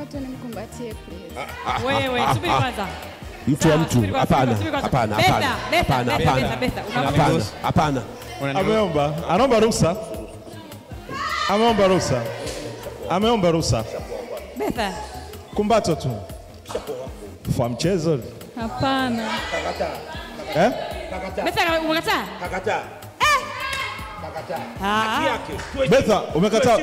Naomba tu please. Wewe subiri kwanza. Mtu wa mtu. Hapana, hapana, hapana. Hapana, hapana. Hapana. Ameomba, anaomba ruhusa. Ameomba ruhusa. Ameomba ruhusa. Betha. Kumbato tu. fa mchezo. Hapana. Eh? Betha umekataa? Kakataa. Eh? Ah, ah. Betha, umekataa.